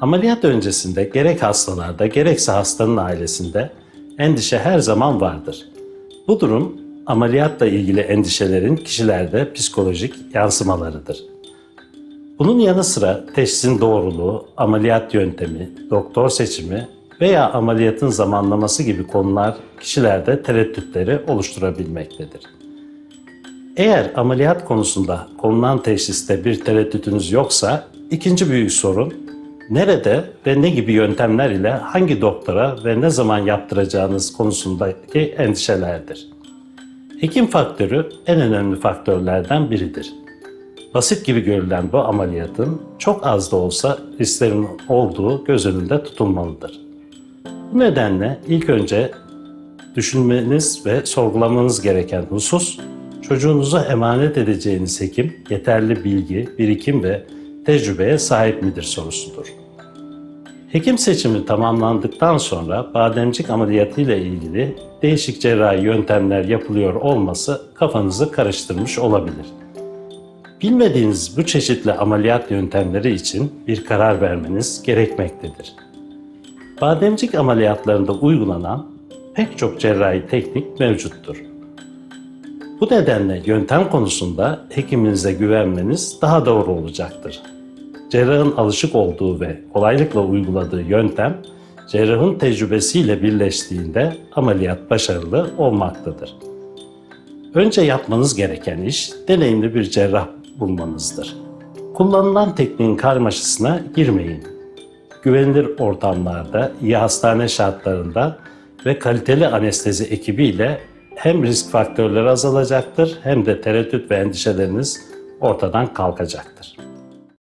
Ameliyat öncesinde gerek hastalarda gerekse hastanın ailesinde endişe her zaman vardır. Bu durum ameliyatla ilgili endişelerin kişilerde psikolojik yansımalarıdır. Bunun yanı sıra teşhisin doğruluğu, ameliyat yöntemi, doktor seçimi veya ameliyatın zamanlaması gibi konular kişilerde tereddütleri oluşturabilmektedir. Eğer ameliyat konusunda konulan teşhiste bir tereddütünüz yoksa ikinci büyük sorun nerede ve ne gibi yöntemler ile hangi doktora ve ne zaman yaptıracağınız konusundaki endişelerdir. Hekim faktörü en önemli faktörlerden biridir. Basit gibi görülen bu ameliyatın çok az da olsa risklerin olduğu göz önünde tutulmalıdır. Bu nedenle ilk önce düşünmeniz ve sorgulamanız gereken husus, çocuğunuza emanet edeceğiniz hekim yeterli bilgi, birikim ve tecrübeye sahip midir sorusudur. Hekim seçimi tamamlandıktan sonra bademcik ameliyatı ile ilgili değişik cerrahi yöntemler yapılıyor olması kafanızı karıştırmış olabilir. Bilmediğiniz bu çeşitli ameliyat yöntemleri için bir karar vermeniz gerekmektedir. Bademcik ameliyatlarında uygulanan pek çok cerrahi teknik mevcuttur. Bu nedenle yöntem konusunda hekiminize güvenmeniz daha doğru olacaktır. Cerrahın alışık olduğu ve kolaylıkla uyguladığı yöntem, cerrahın tecrübesiyle birleştiğinde ameliyat başarılı olmaktadır. Önce yapmanız gereken iş deneyimli bir cerrah bulmanızdır. Kullanılan tekniğin karmaşasına girmeyin. Güvenilir ortamlarda, iyi hastane şartlarında ve kaliteli anestezi ekibiyle hem risk faktörleri azalacaktır hem de tereddüt ve endişeleriniz ortadan kalkacaktır.